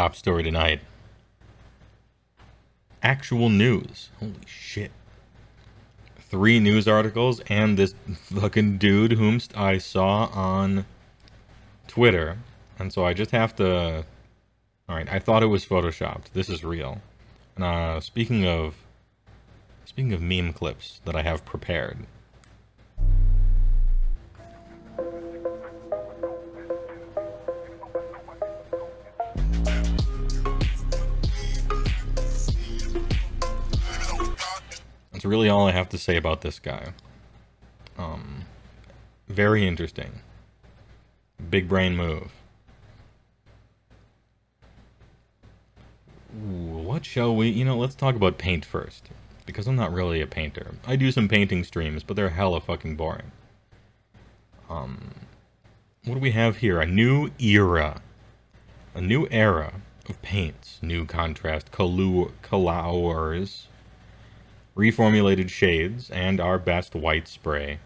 Top story tonight. Actual news. Holy shit. Three news articles and this fucking dude whom I saw on Twitter. And so I just have to... Alright, I thought it was photoshopped. This is real. Uh, speaking of... Speaking of meme clips that I have prepared. That's really all I have to say about this guy. Um, very interesting. Big brain move. what shall we... You know, let's talk about paint first. Because I'm not really a painter. I do some painting streams, but they're hella fucking boring. Um, what do we have here? A new era. A new era of paints. New contrast colors reformulated shades, and our best white spray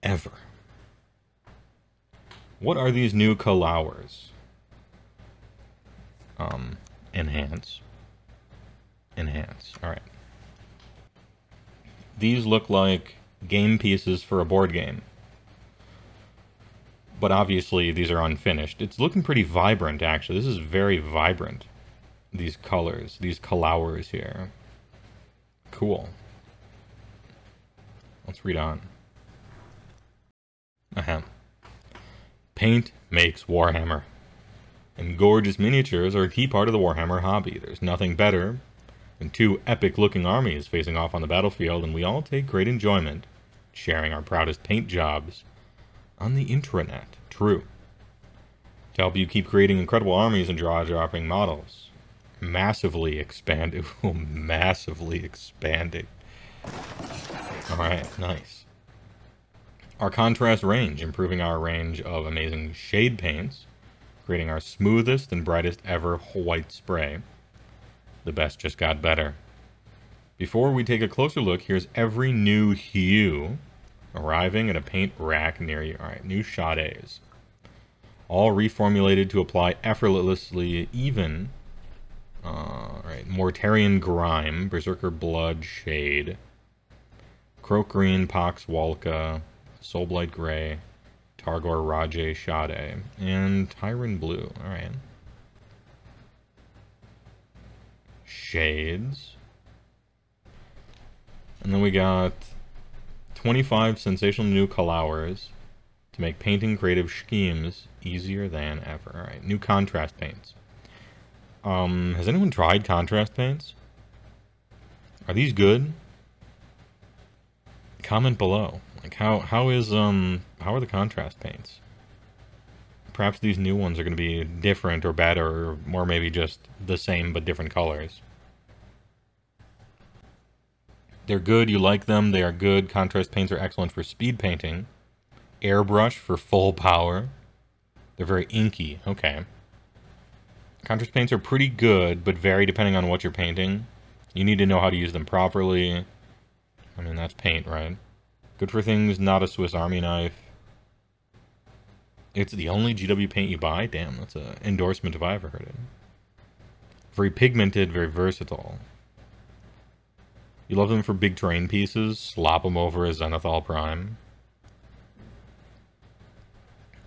ever. What are these new colors? Um, enhance. Enhance. Alright. These look like game pieces for a board game. But obviously these are unfinished. It's looking pretty vibrant actually. This is very vibrant. These colors, these colors here. Cool. Let's read on. Ahem. Paint makes Warhammer. And gorgeous miniatures are a key part of the Warhammer hobby. There's nothing better than two epic-looking armies facing off on the battlefield, and we all take great enjoyment sharing our proudest paint jobs on the intranet. True. To help you keep creating incredible armies and jaw-dropping models massively expanded. massively expanding. Alright, nice. Our contrast range, improving our range of amazing shade paints, creating our smoothest and brightest ever white spray. The best just got better. Before we take a closer look, here's every new hue arriving at a paint rack near you. Alright, new Shades. All reformulated to apply effortlessly even uh, right, Mortarion Grime, Berserker Blood Shade, Kroak Green, Poxwalker, Soulblight Gray, Targor Rageshade, and Tyran Blue. Alright. Shades. And then we got 25 sensational new colors to make painting creative schemes easier than ever. Alright, new contrast paints. Um, has anyone tried contrast paints? Are these good? Comment below. Like how how is um how are the contrast paints? Perhaps these new ones are going to be different or better or, or maybe just the same but different colors. They're good, you like them, they are good. Contrast paints are excellent for speed painting. Airbrush for full power. They're very inky. Okay. Contrast paints are pretty good, but vary depending on what you're painting. You need to know how to use them properly. I mean, that's paint, right? Good for things not a Swiss Army knife. It's the only GW paint you buy? Damn, that's an endorsement if I ever heard it. Very pigmented, very versatile. You love them for big terrain pieces, slop them over a Zenithal Prime.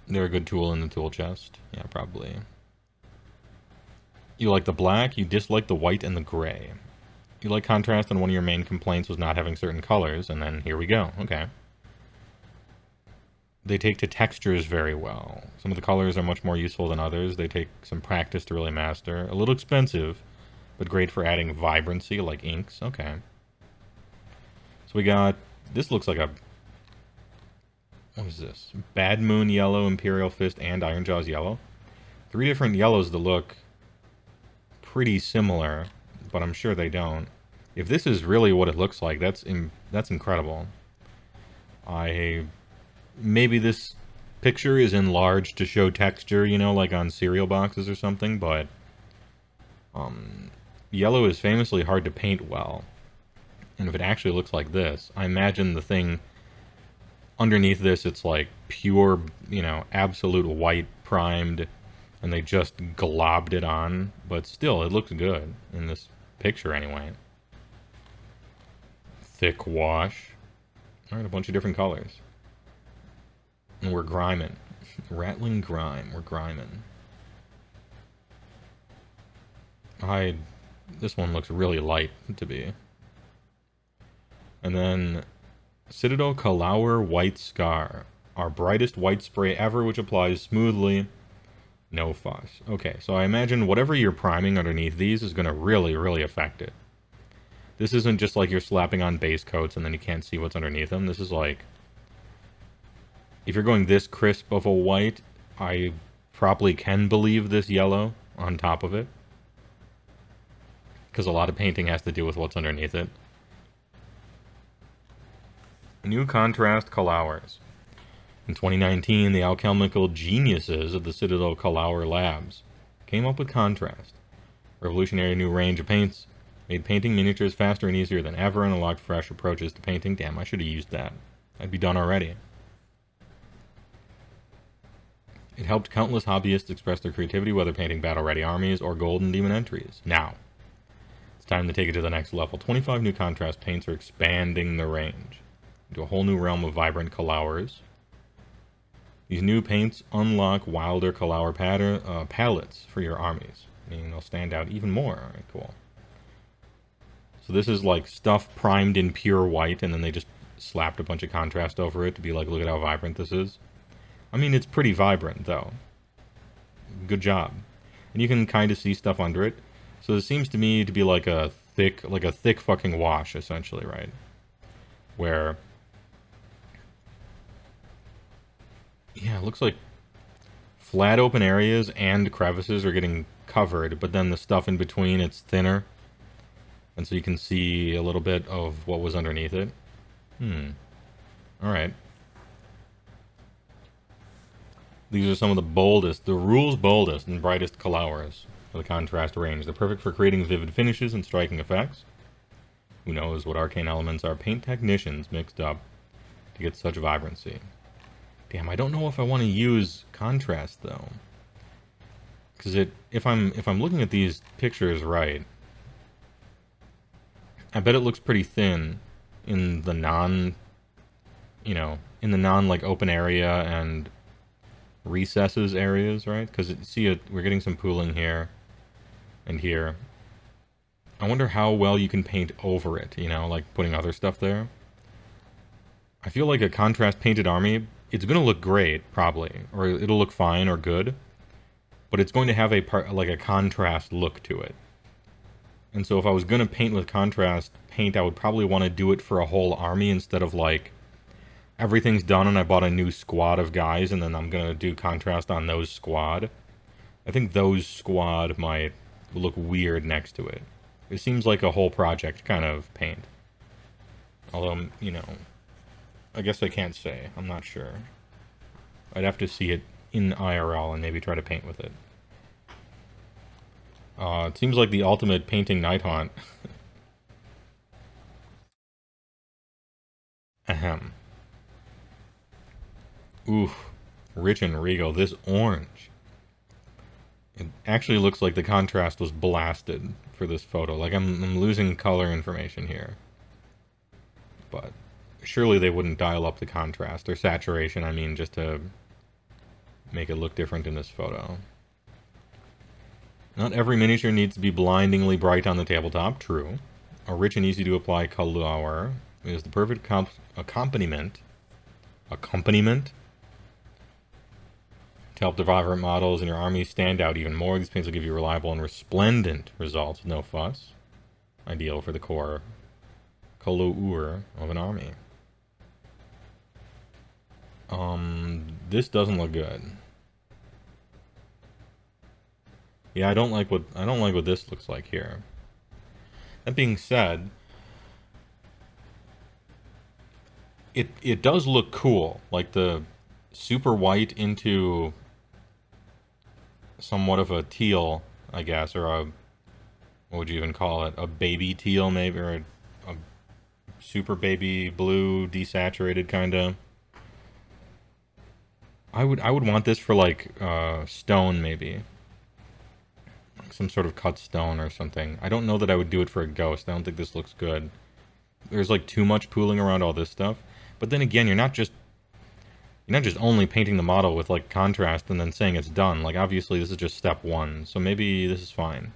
They're a good tool in the tool chest. Yeah, probably. You like the black, you dislike the white and the gray. You like contrast, and one of your main complaints was not having certain colors, and then here we go. Okay. They take to textures very well. Some of the colors are much more useful than others. They take some practice to really master. A little expensive, but great for adding vibrancy like inks. Okay. So we got, this looks like a, what is this? Bad Moon Yellow, Imperial Fist, and Iron Jawz Yellow. Three different yellows to look pretty similar, but I'm sure they don't. If this is really what it looks like, that's in, that's incredible. I maybe this picture is enlarged to show texture, you know, like on cereal boxes or something, but um, yellow is famously hard to paint well. And if it actually looks like this, I imagine the thing underneath this, it's like pure, you know, absolute white primed and they just globbed it on, but still, it looks good in this picture anyway. Thick wash. Alright, a bunch of different colors. And we're griming. Ratling grime. We're griming. I... This one looks really light to be. And then Citadel Kalaur White Scar. Our brightest white spray ever, which applies smoothly. No fuss. Okay, so I imagine whatever you're priming underneath these is going to really, really affect it. This isn't just like you're slapping on base coats and then you can't see what's underneath them. This is like... If you're going this crisp of a white, I probably can believe this yellow on top of it. Because a lot of painting has to do with what's underneath it. New contrast Kalaurs. In 2019, the alchemical geniuses of the Citadel Kalaur Labs came up with contrast. Revolutionary new range of paints made painting miniatures faster and easier than ever and unlocked fresh approaches to painting. Damn, I should have used that. I'd be done already. It helped countless hobbyists express their creativity, whether painting battle-ready armies or golden demon entries. Now, it's time to take it to the next level. 25 new contrast paints are expanding the range into a whole new realm of vibrant Kalaurs. These new paints unlock wilder Kalaur pattern, uh, palettes for your armies, meaning they'll stand out even more. Alright, cool. So this is like stuff primed in pure white, and then they just slapped a bunch of contrast over it to be like, look at how vibrant this is. I mean, it's pretty vibrant, though. Good job. And you can kind of see stuff under it. So it seems to me to be like a thick, like a thick fucking wash, essentially, right? Where Yeah, it looks like flat open areas and crevices are getting covered, but then the stuff in between, it's thinner. And so you can see a little bit of what was underneath it. Hmm. Alright. These are some of the boldest, the rules boldest and brightest Kalaurs for the contrast range. They're perfect for creating vivid finishes and striking effects. Who knows what arcane elements our paint technicians mixed up to get such vibrancy. Damn, I don't know if I want to use contrast though. Cuz it if I'm if I'm looking at these pictures right, I bet it looks pretty thin in the non you know, in the non like open area and recesses areas, right? Cuz see it we're getting some pooling here and here. I wonder how well you can paint over it, you know, like putting other stuff there. I feel like a contrast painted army it's going to look great, probably, or it'll look fine or good, but it's going to have a part like a contrast look to it. And so if I was going to paint with contrast paint, I would probably want to do it for a whole army instead of like everything's done and I bought a new squad of guys and then I'm going to do contrast on those squad. I think those squad might look weird next to it. It seems like a whole project kind of paint. Although, you know, I guess I can't say. I'm not sure. I'd have to see it in IRL and maybe try to paint with it. Uh, it seems like the ultimate painting Nighthaunt. Ahem. Oof. Rich and regal. This orange. It actually looks like the contrast was blasted for this photo. Like I'm, I'm losing color information here. But surely they wouldn't dial up the contrast or saturation, I mean, just to make it look different in this photo. Not every miniature needs to be blindingly bright on the tabletop, true. A rich and easy to apply color is the perfect accompaniment, accompaniment to help the vibrant models in your army stand out even more. These paints will give you reliable and resplendent results with no fuss. Ideal for the core color of an army. Um, this doesn't look good. Yeah, I don't like what I don't like what this looks like here. That being said, it it does look cool, like the super white into somewhat of a teal, I guess, or a what would you even call it? A baby teal, maybe, or a, a super baby blue, desaturated kind of. I would I would want this for like uh, stone maybe some sort of cut stone or something. I don't know that I would do it for a ghost. I don't think this looks good. There's like too much pooling around all this stuff. But then again, you're not just you're not just only painting the model with like contrast and then saying it's done. Like obviously this is just step one, so maybe this is fine.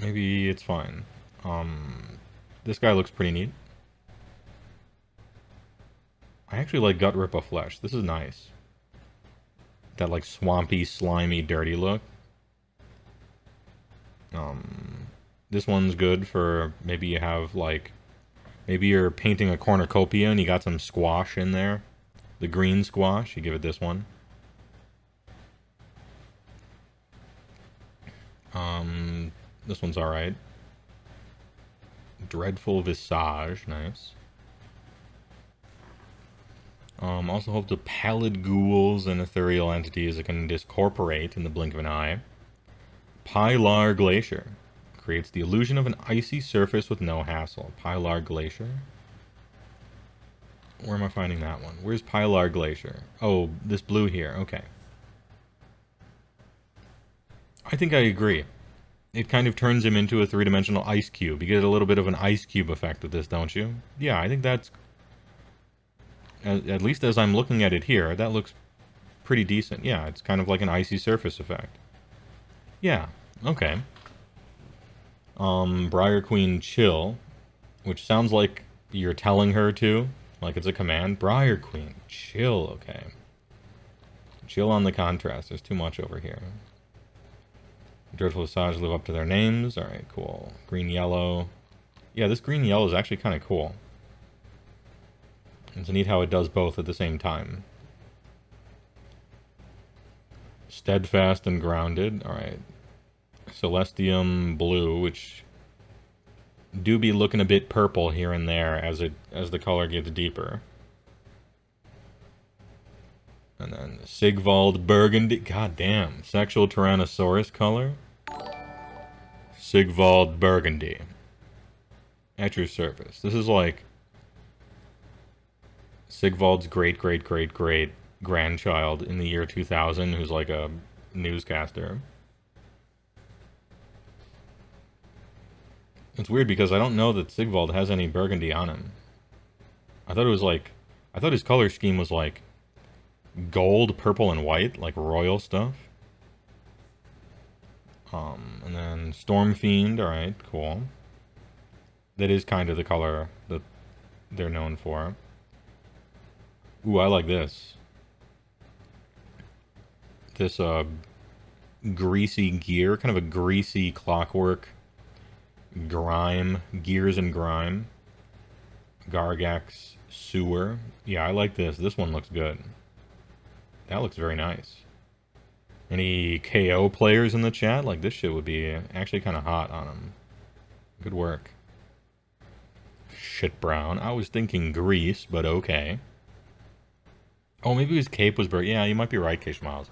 Maybe it's fine. Um, this guy looks pretty neat. I actually like Gutrippa Flesh. This is nice. That like swampy, slimy, dirty look. Um, this one's good for maybe you have like Maybe you're painting a cornucopia and you got some squash in there. The green squash, you give it this one. Um, this one's alright. Dreadful Visage, nice. Um, also hope the pallid ghouls and ethereal entities that can discorporate in the blink of an eye. Pylar Glacier. Creates the illusion of an icy surface with no hassle. Pylar Glacier. Where am I finding that one? Where's Pylar Glacier? Oh, this blue here. Okay. I think I agree. It kind of turns him into a three-dimensional ice cube. You get a little bit of an ice cube effect with this, don't you? Yeah, I think that's... At least as I'm looking at it here, that looks pretty decent. Yeah, it's kind of like an icy surface effect. Yeah, okay um, Briar Queen chill, which sounds like you're telling her to, like it's a command. Briar Queen, chill, okay. Chill on the contrast, there's too much over here. Dreadful Visage live up to their names. Alright, cool. Green Yellow. Yeah, this green yellow is actually kind of cool. It's neat how it does both at the same time. Steadfast and grounded. Alright. Celestium blue, which do be looking a bit purple here and there as it as the color gets deeper. And then Sigvald Burgundy. God damn. Sexual Tyrannosaurus color. Sigvald Burgundy. At your service. This is like Sigvald's great great great great grandchild in the year 2000 who's like a newscaster. It's weird because I don't know that Sigvald has any burgundy on him. I thought it was like... I thought his color scheme was like... Gold, purple, and white, like royal stuff. Um, and then Storm Fiend, alright, cool. That is kind of the color that they're known for. Ooh, I like this. This, uh, greasy gear, kind of a greasy clockwork Grime, Gears and Grime, Garaghak's, Sewer. Yeah, I like this. This one looks good. That looks very nice. Any KO players in the chat? Like, this shit would be actually kind of hot on them. Good work. Shit brown. I was thinking grease, but okay. Oh, maybe his cape was burnt. Yeah, you might be right, Kish Miles.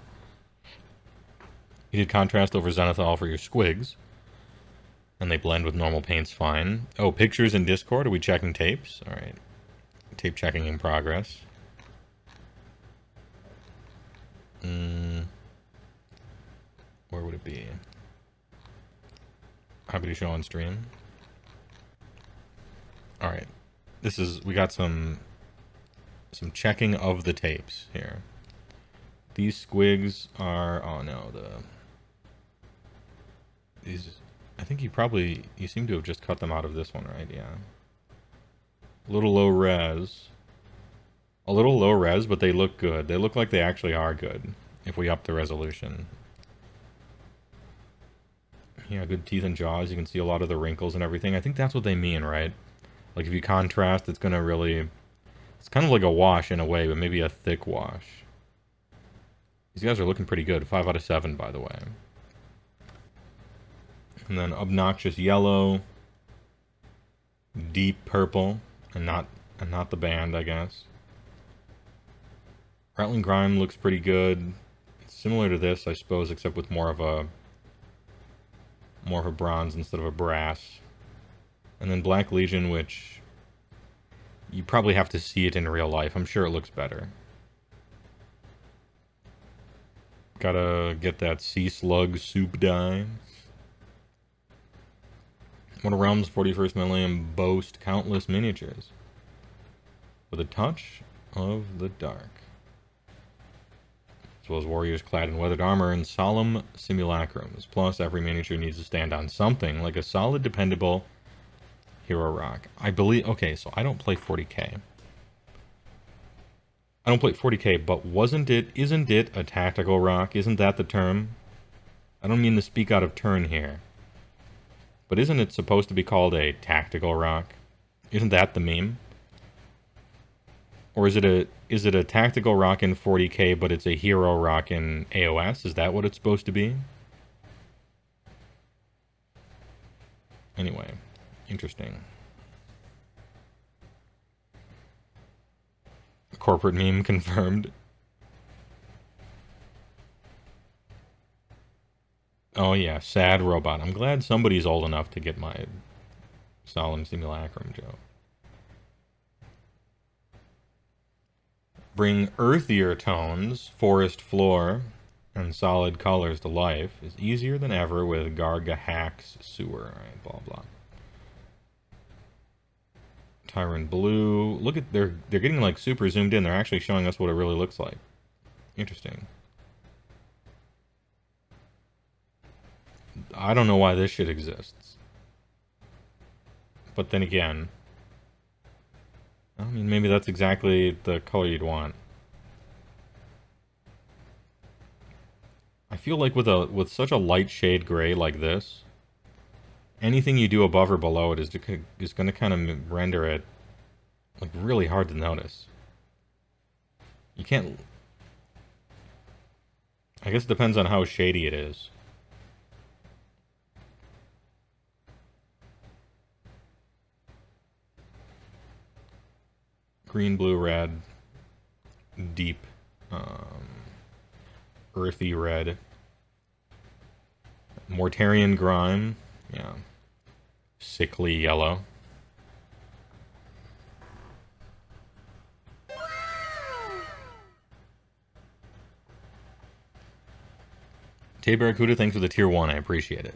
You did contrast over Zenithal for your squigs. And they blend with normal paints fine. Oh, pictures in Discord? Are we checking tapes? Alright. Tape checking in progress. Mm. Where would it be? How Happy to show on stream. Alright. This is, we got some, some checking of the tapes here. These squigs are, oh no, the, these I think you probably, you seem to have just cut them out of this one, right? Yeah. A little low res. A little low res, but they look good. They look like they actually are good if we up the resolution. Yeah, good teeth and jaws. You can see a lot of the wrinkles and everything. I think that's what they mean, right? Like if you contrast, it's going to really... It's kind of like a wash in a way, but maybe a thick wash. These guys are looking pretty good. 5 out of 7, by the way. And then obnoxious yellow, deep purple, and not and not the band, I guess. Ratling Grime looks pretty good. Similar to this, I suppose, except with more of a more of a bronze instead of a brass. And then Black Legion, which you probably have to see it in real life. I'm sure it looks better. Gotta get that sea slug soup dye. of Realms 41st Millennium boast countless miniatures. With a touch of the dark. As well as warriors clad in weathered armor and solemn simulacrums. Plus, every miniature needs to stand on something, like a solid, dependable hero rock. I believe... Okay, so I don't play 40k. I don't play 40k, but wasn't it, isn't it a tactical rock? Isn't that the term? I don't mean to speak out of turn here. But isn't it supposed to be called a tactical rock? Isn't that the meme? Or is it a is it a tactical rock in 40k but it's a hero rock in AOS? Is that what it's supposed to be? Anyway, interesting. Corporate meme confirmed. Oh yeah, sad robot. I'm glad somebody's old enough to get my solemn simulacrum joke. Bring earthier tones, forest floor, and solid colors to life is easier than ever with Garaghak's Sewer. Right, blah blah. Tyran Blue. Look at they're they're getting like super zoomed in. They're actually showing us what it really looks like. Interesting. I don't know why this shit exists. But then again, I mean maybe that's exactly the color you'd want. I feel like with a with such a light shade gray like this, anything you do above or below it is, is going to kind of render it like really hard to notice. You can't... I guess it depends on how shady it is. Green, blue, red, deep, um, earthy red, Mortarion grime, yeah. Sickly yellow. Tay Barracuda, thanks for the tier 1. I appreciate it.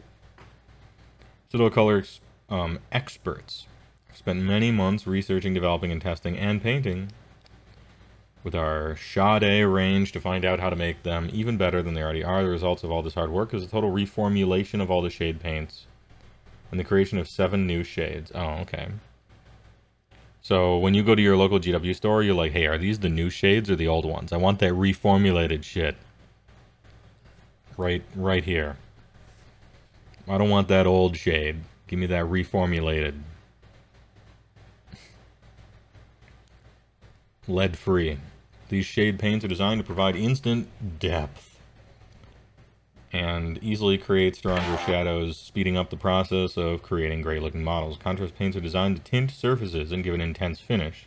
Citadel Colors um, experts spent many months researching, developing, and testing and painting with our Shade range to find out how to make them even better than they already are. The results of all this hard work is a total reformulation of all the shade paints and the creation of seven new shades. Oh, okay. So when you go to your local GW store, you're like, hey, are these the new shades or the old ones? I want that reformulated shit. Right, right here. I don't want that old shade. Give me that reformulated. Lead free. These shade paints are designed to provide instant depth and easily create stronger shadows, speeding up the process of creating great-looking models. Contrast paints are designed to tint surfaces and give an intense finish.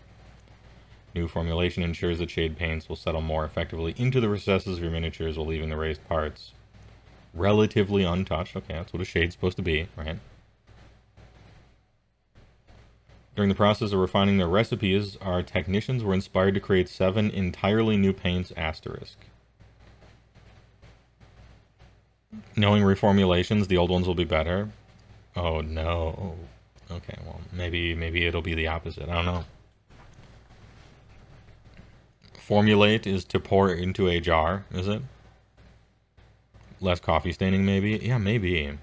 New formulation ensures that shade paints will settle more effectively into the recesses of your miniatures while leaving the raised parts relatively untouched. Okay, that's what a shade's supposed to be, right? During the process of refining their recipes, our technicians were inspired to create seven entirely new paints asterisk. Knowing reformulations, the old ones will be better. Oh no. Okay, well, maybe maybe it'll be the opposite. I don't know. Formulate is to pour into a jar, is it? Less coffee staining, maybe? Yeah, maybe.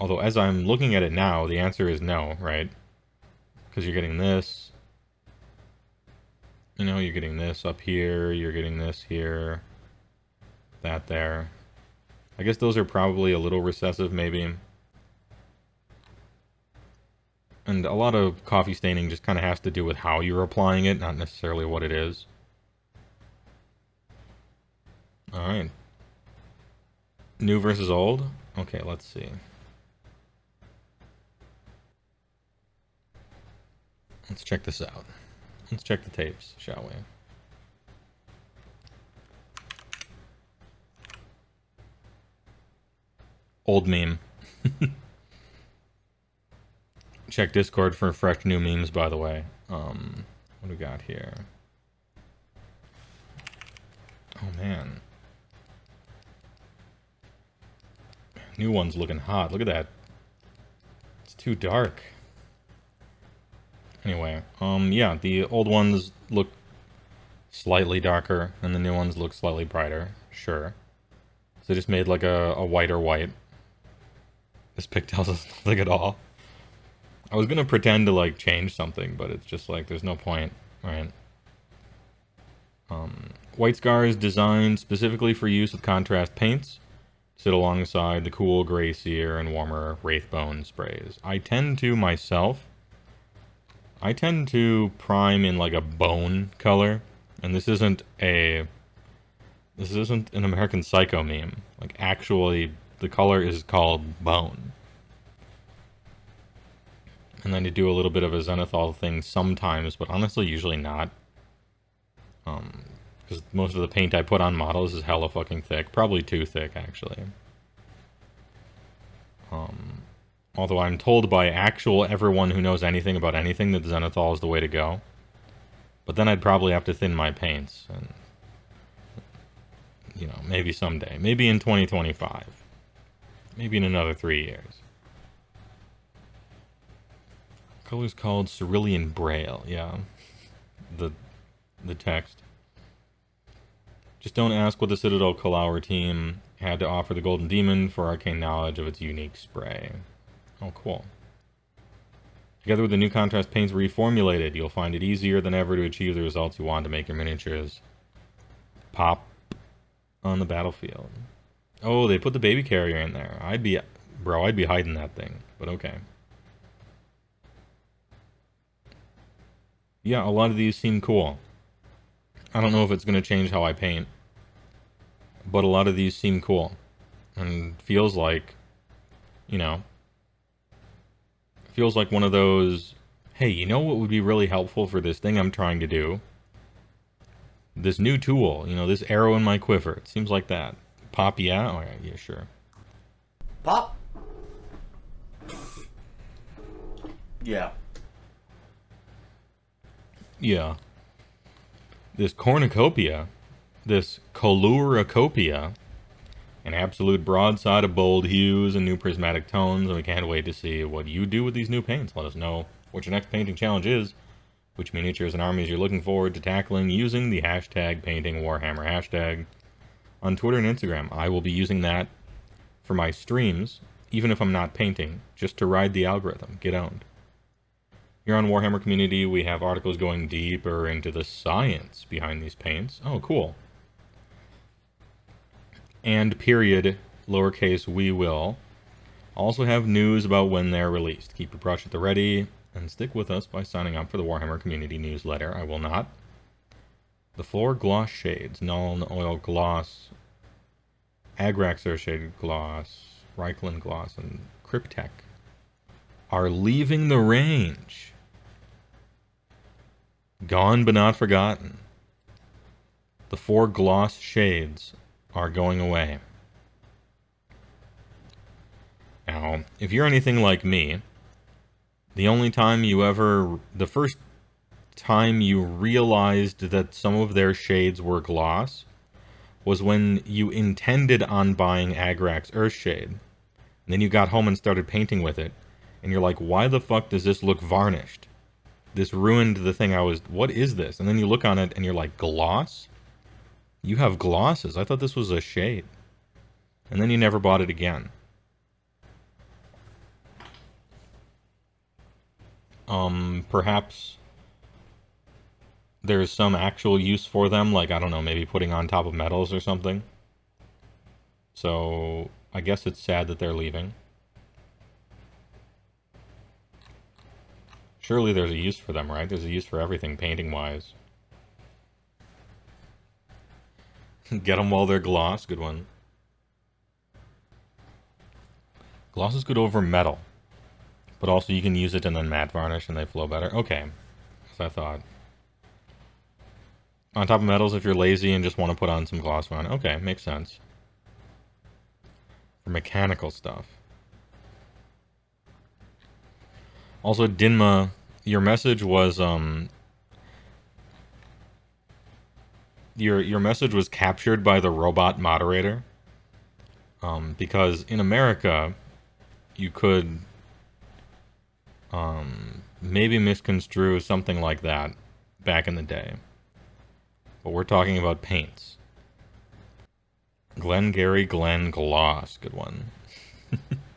Although, as I'm looking at it now, the answer is no, right? Because you're getting this. You know, you're getting this up here, you're getting this here, that there. I guess those are probably a little recessive, maybe. And a lot of coffee staining just kind of has to do with how you're applying it, not necessarily what it is. Alright. New versus old? Okay, let's see. Let's check this out. Let's check the tapes, shall we? Old meme. Check Discord for fresh new memes, by the way. Um, what do we got here? Oh, man. New one's looking hot. Look at that. It's too dark. Anyway, um, yeah, the old ones look slightly darker, and the new ones look slightly brighter, sure. So they just made like a, a whiter white this pigtail doesn't look like at all. I was gonna pretend to like change something, but it's just like there's no point, right? Um, White Scar is designed specifically for use with contrast paints. Sit alongside the cool Gray Seer and warmer Wraithbone sprays. I tend to myself. I tend to prime in like a bone color, and this isn't a. This isn't an American Psycho meme. Like actually, the color is called bone. And then you do a little bit of a zenithal thing sometimes, but honestly, usually not. Um, because most of the paint I put on models is hella fucking thick. Probably too thick, actually. Um, although I'm told by actual everyone who knows anything about anything that Zenithal is the way to go. But then I'd probably have to thin my paints. And, you know, maybe someday. Maybe in 2025. Maybe in another three years. Color's called Cerulean Braille, yeah. The the text. Just don't ask what the Citadel Kalaur team had to offer the Golden Demon for arcane knowledge of its unique spray. Oh, cool. Together with the new contrast paints reformulated, you'll find it easier than ever to achieve the results you want to make your miniatures pop on the battlefield. Oh, they put the baby carrier in there. I'd be, bro, I'd be hiding that thing, but okay. Yeah, a lot of these seem cool. I don't know if it's going to change how I paint. But a lot of these seem cool. And feels like, you know, feels like one of those, hey, you know what would be really helpful for this thing I'm trying to do? This new tool, you know, this arrow in my quiver. It seems like that. Pop, yeah? Oh, yeah, yeah sure. Pop? Yeah. Yeah this cornucopia, this coluricopia, an absolute broadside of bold hues and new prismatic tones, and we can't wait to see what you do with these new paints. Let us know what your next painting challenge is, which miniatures and armies you're looking forward to tackling using the hashtag painting warhammer hashtag on Twitter and Instagram. I will be using that for my streams, even if I'm not painting, just to ride the algorithm. Get owned. Here on Warhammer Community, we have articles going deeper into the science behind these paints. Oh, cool. And period, lowercase we will. Also have news about when they're released. Keep your brush at the ready, and stick with us by signing up for the Warhammer Community newsletter. I will not. The four Gloss Shades, Nuln Oil Gloss, Agrax Shade Gloss, Reikland Gloss, and Cryptek are leaving the range. Gone but not forgotten. The four gloss shades are going away. Now, if you're anything like me, the only time you ever, the first time you realized that some of their shades were gloss was when you intended on buying Agrax Earthshade. And then you got home and started painting with it. And you're like, why the fuck does this look varnished? this ruined the thing I was, what is this? And then you look on it and you're like, gloss? You have glosses. I thought this was a shade. And then you never bought it again. Um, perhaps there's some actual use for them, like, I don't know, maybe putting on top of metals or something. So, I guess it's sad that they're leaving. Surely there's a use for them, right? There's a use for everything painting-wise. Get them while they're gloss. Good one. Gloss is good over metal. But also you can use it and then matte varnish and they flow better. Okay. As I thought. On top of metals if you're lazy and just want to put on some gloss on. Okay, makes sense. For mechanical stuff. Also, Dinma, your message was um your your message was captured by the robot moderator. Um, because in America, you could um, maybe misconstrue something like that back in the day. But we're talking about paints. Glengarry Glen Gloss, good one.